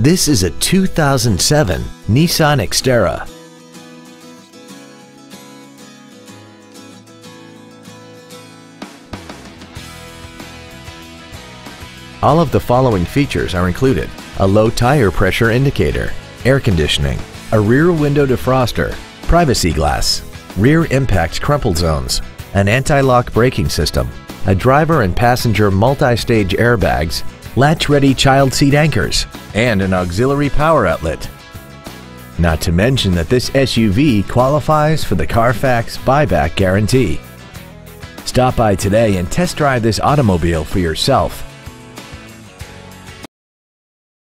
This is a 2007 Nissan Xterra. All of the following features are included. A low tire pressure indicator, air conditioning, a rear window defroster, privacy glass, rear impact crumple zones, an anti-lock braking system, a driver and passenger multi-stage airbags, latch-ready child seat anchors, and an auxiliary power outlet. Not to mention that this SUV qualifies for the Carfax buyback guarantee. Stop by today and test drive this automobile for yourself.